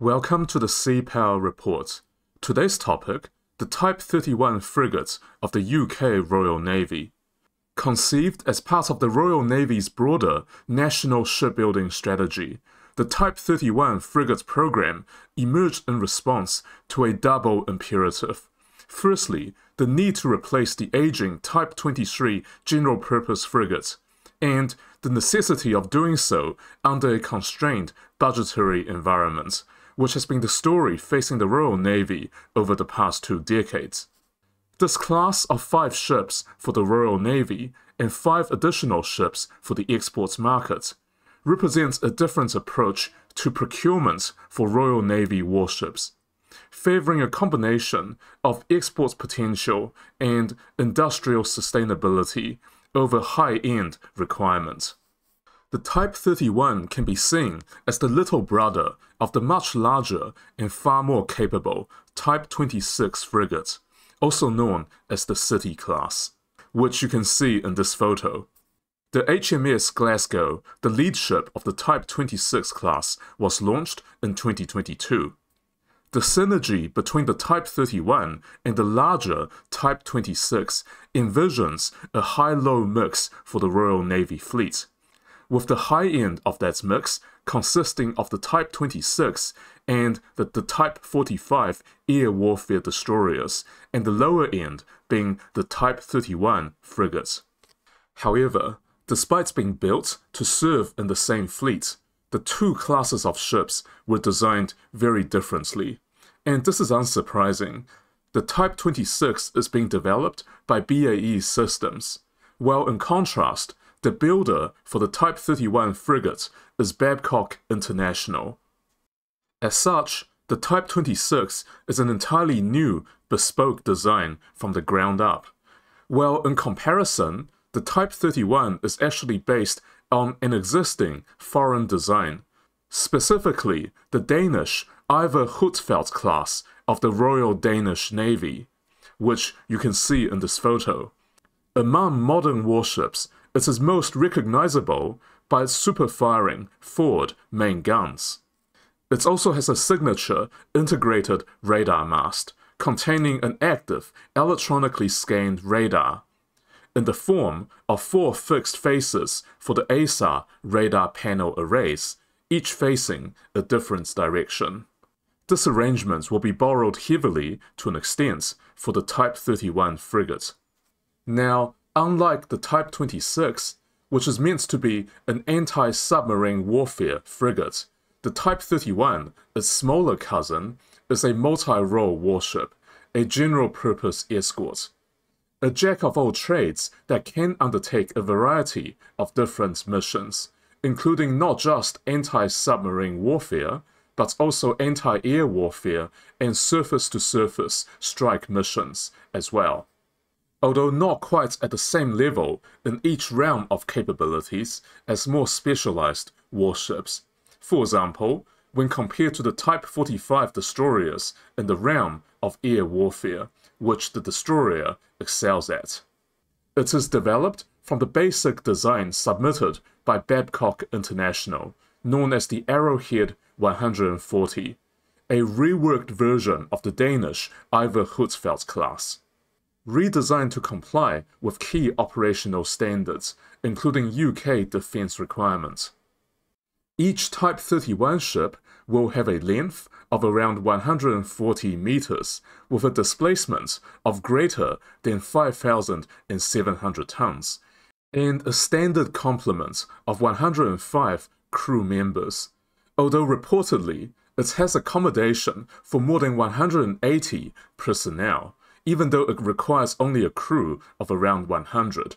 Welcome to the Sea Power Report. Today's topic the Type 31 frigate of the UK Royal Navy. Conceived as part of the Royal Navy's broader national shipbuilding strategy, the Type 31 frigate program emerged in response to a double imperative. Firstly, the need to replace the aging Type 23 general purpose frigate, and the necessity of doing so under a constrained budgetary environment which has been the story facing the Royal Navy over the past two decades. This class of five ships for the Royal Navy and five additional ships for the exports market represents a different approach to procurement for Royal Navy warships, favoring a combination of export potential and industrial sustainability over high end requirements. The Type 31 can be seen as the little brother of the much larger and far more capable Type 26 frigate, also known as the City class, which you can see in this photo. The HMS Glasgow, the lead ship of the Type 26 class, was launched in 2022. The synergy between the Type 31 and the larger Type 26 envisions a high-low mix for the Royal Navy fleet with the high end of that mix consisting of the Type 26 and the, the Type 45 air warfare destroyers, and the lower end being the Type 31 frigates. However, despite being built to serve in the same fleet, the two classes of ships were designed very differently. And this is unsurprising. The Type 26 is being developed by BAE Systems, while in contrast, the builder for the Type 31 frigate is Babcock International. As such, the Type 26 is an entirely new, bespoke design from the ground up. While in comparison, the Type 31 is actually based on an existing foreign design, specifically the Danish Iver Huitfeldt class of the Royal Danish Navy, which you can see in this photo. Among modern warships, it is most recognizable by its super-firing forward main guns. It also has a signature integrated radar mast containing an active electronically scanned radar in the form of four fixed faces for the AESA radar panel arrays, each facing a different direction. This arrangement will be borrowed heavily to an extent for the Type 31 frigate. Now, Unlike the Type 26, which is meant to be an anti-submarine warfare frigate, the Type 31, its smaller cousin, is a multi-role warship, a general-purpose escort. A jack of all trades that can undertake a variety of different missions, including not just anti-submarine warfare, but also anti-air warfare and surface-to-surface strike missions as well although not quite at the same level in each realm of capabilities as more specialized warships. For example, when compared to the Type 45 destroyers in the realm of air warfare, which the destroyer excels at. It is developed from the basic design submitted by Babcock International, known as the Arrowhead 140, a reworked version of the Danish Iver Huitfeldt class redesigned to comply with key operational standards, including UK defense requirements. Each Type 31 ship will have a length of around 140 meters with a displacement of greater than 5,700 tons and a standard complement of 105 crew members, although reportedly it has accommodation for more than 180 personnel, even though it requires only a crew of around 100.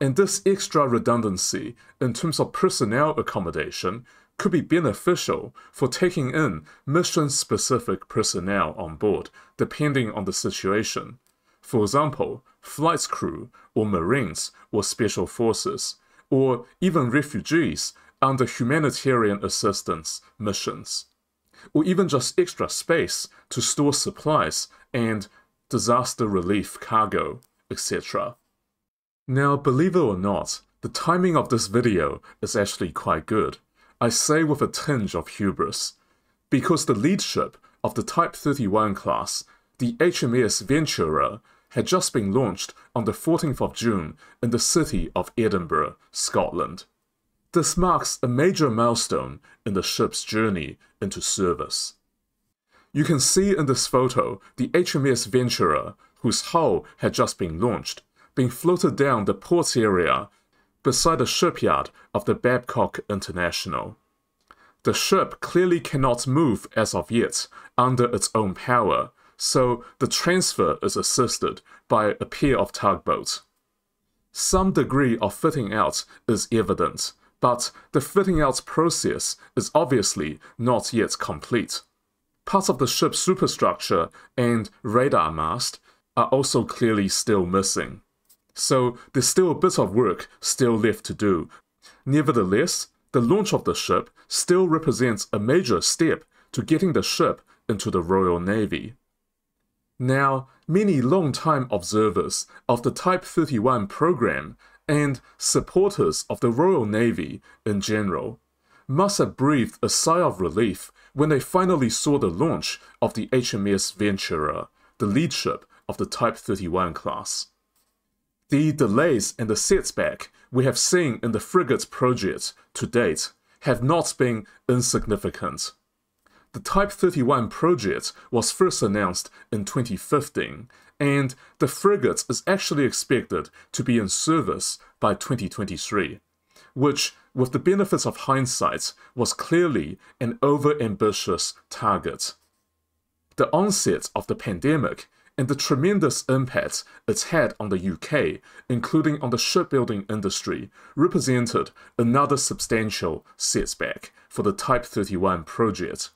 And this extra redundancy in terms of personnel accommodation could be beneficial for taking in mission-specific personnel on board, depending on the situation. For example, flight crew, or Marines, or Special Forces, or even refugees under humanitarian assistance missions. Or even just extra space to store supplies and disaster relief cargo, etc. Now, believe it or not, the timing of this video is actually quite good. I say with a tinge of hubris. because the lead ship of the Type 31 class, the HMS Venturer, had just been launched on the 14th of June in the city of Edinburgh, Scotland. This marks a major milestone in the ship's journey into service. You can see in this photo the HMS Venturer, whose hull had just been launched, being floated down the port area beside the shipyard of the Babcock International. The ship clearly cannot move as of yet under its own power, so the transfer is assisted by a pair of tugboats. Some degree of fitting out is evident, but the fitting out process is obviously not yet complete. Parts of the ship's superstructure and radar mast are also clearly still missing. So there's still a bit of work still left to do. Nevertheless, the launch of the ship still represents a major step to getting the ship into the Royal Navy. Now, many long-time observers of the Type 31 program and supporters of the Royal Navy in general must have breathed a sigh of relief when they finally saw the launch of the HMS Venturer, the lead ship of the Type 31 class. The delays and the setback we have seen in the frigate project to date have not been insignificant. The Type 31 project was first announced in 2015 and the frigate is actually expected to be in service by 2023, which, with the benefits of hindsight, was clearly an over-ambitious target. The onset of the pandemic and the tremendous impact it's had on the UK, including on the shipbuilding industry, represented another substantial setback for the Type 31 project.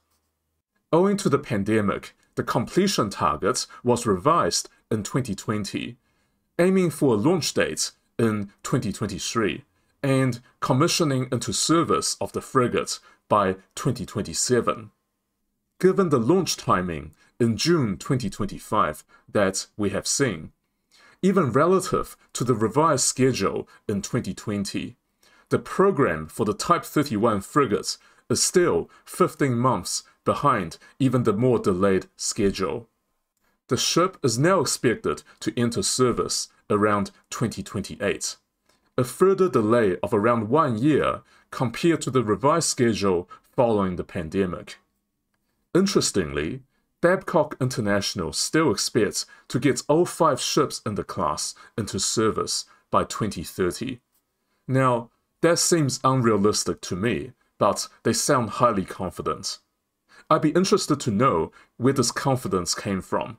Owing to the pandemic, the completion target was revised in 2020, aiming for a launch date in 2023 and commissioning into service of the frigate by 2027. Given the launch timing in June 2025 that we have seen, even relative to the revised schedule in 2020, the program for the Type 31 frigate is still 15 months behind even the more delayed schedule. The ship is now expected to enter service around 2028, a further delay of around one year compared to the revised schedule following the pandemic. Interestingly, Babcock International still expects to get all five ships in the class into service by 2030. Now, that seems unrealistic to me, but they sound highly confident. I'd be interested to know where this confidence came from.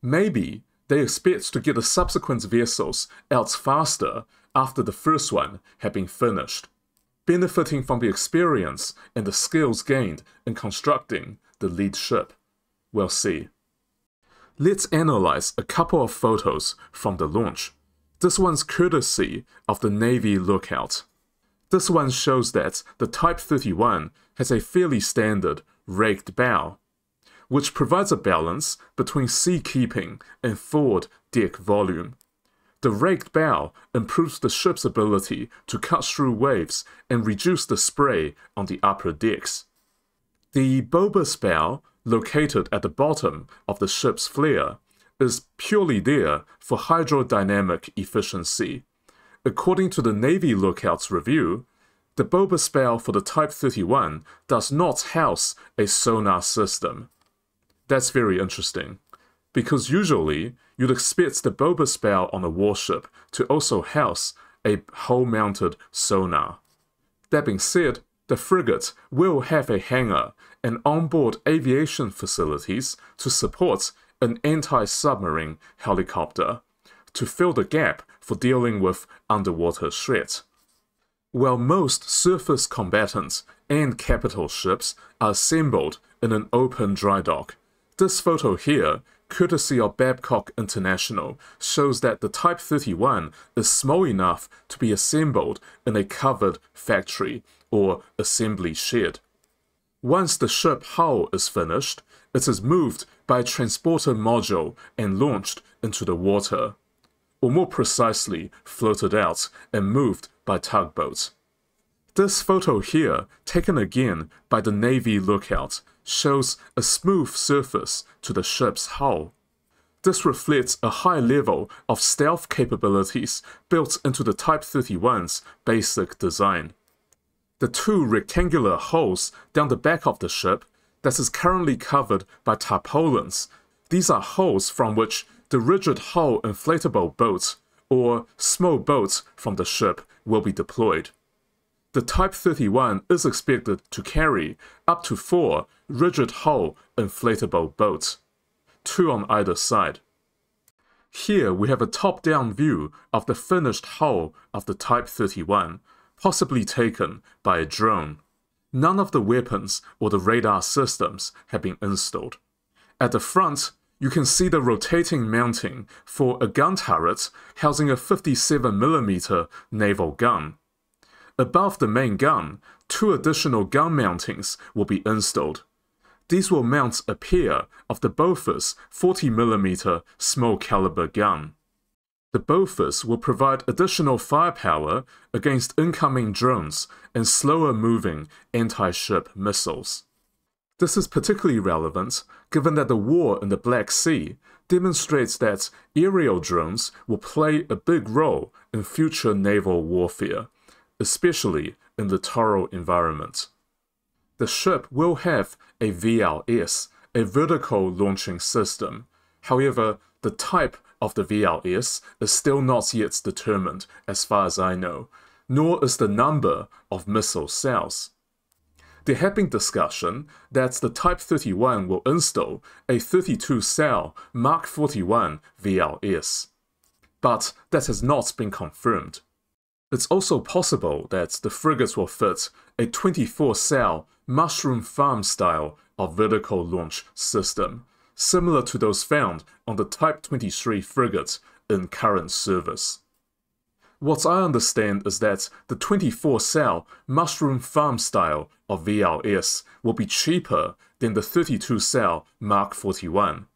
Maybe they expect to get the subsequent vessels out faster after the first one had been finished, benefiting from the experience and the skills gained in constructing the lead ship. We'll see. Let's analyze a couple of photos from the launch. This one's courtesy of the Navy Lookout. This one shows that the Type 31 has a fairly standard raked bow, which provides a balance between sea keeping and forward deck volume. The raked bow improves the ship's ability to cut through waves and reduce the spray on the upper decks. The bulbous bow, located at the bottom of the ship's flare, is purely there for hydrodynamic efficiency. According to the Navy Lookout's review, the bulbous bow for the Type 31 does not house a sonar system. That's very interesting, because usually you'd expect the bulbous bow on a warship to also house a hull-mounted sonar. That being said, the frigate will have a hangar and onboard aviation facilities to support an anti-submarine helicopter to fill the gap for dealing with underwater threat. While most surface combatants and capital ships are assembled in an open dry dock, this photo here, courtesy of Babcock International, shows that the Type 31 is small enough to be assembled in a covered factory or assembly shed. Once the ship hull is finished, it is moved by a transporter module and launched into the water, or more precisely, floated out and moved by tugboats. This photo here, taken again by the Navy Lookout, shows a smooth surface to the ship's hull. This reflects a high level of stealth capabilities built into the Type 31's basic design. The two rectangular holes down the back of the ship that is currently covered by tarpaulins. These are holes from which the rigid hull inflatable boats or small boats from the ship will be deployed. The Type 31 is expected to carry up to four rigid hull inflatable boats, two on either side. Here we have a top-down view of the finished hull of the Type 31, possibly taken by a drone. None of the weapons or the radar systems have been installed. At the front, you can see the rotating mounting for a gun turret housing a 57mm naval gun. Above the main gun, two additional gun mountings will be installed. These will mount a pair of the Bofors 40mm small caliber gun. The Bofors will provide additional firepower against incoming drones and slower moving anti-ship missiles. This is particularly relevant given that the war in the Black Sea demonstrates that aerial drones will play a big role in future naval warfare, especially in the littoral environment. The ship will have a VLS, a vertical launching system. However, the type of the VLS is still not yet determined as far as I know, nor is the number of missile cells. There have been discussion that the Type 31 will install a 32-cell Mark 41 VLS, but that has not been confirmed. It's also possible that the frigates will fit a 24-cell mushroom farm style of vertical launch system, similar to those found on the Type 23 frigates in current service. What I understand is that the 24 cell mushroom farm style of VLS will be cheaper than the 32 cell Mark 41.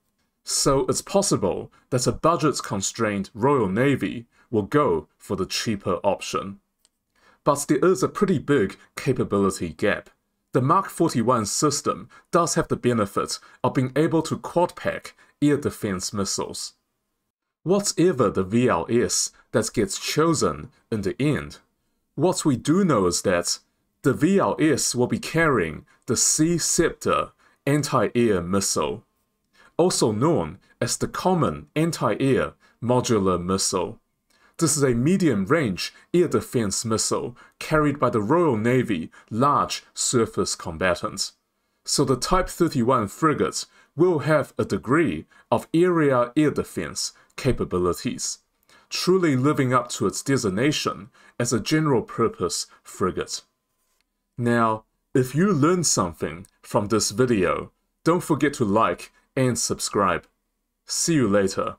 So it's possible that a budget constrained Royal Navy will go for the cheaper option. But there is a pretty big capability gap. The Mark 41 system does have the benefit of being able to quad pack air defense missiles. Whatever the VLS that gets chosen in the end, what we do know is that the VLS will be carrying the Sea Ceptor anti-air missile, also known as the Common Anti-Air Modular Missile. This is a medium-range air defense missile carried by the Royal Navy large surface combatants. So the Type 31 frigates will have a degree of area air defense capabilities, truly living up to its designation as a general-purpose frigate. Now, if you learned something from this video, don't forget to like and subscribe. See you later.